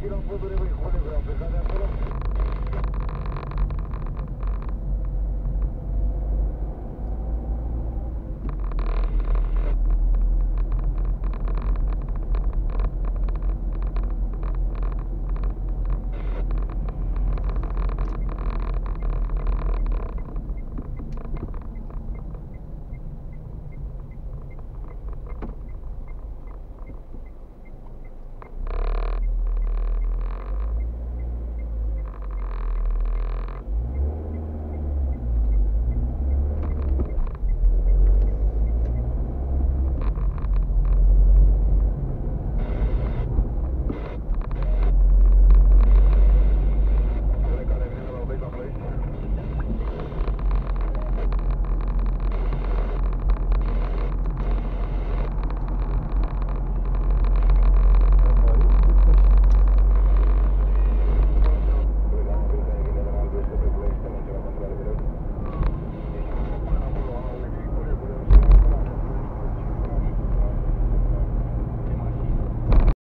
Kilo Foto de Julio, pero fíjate,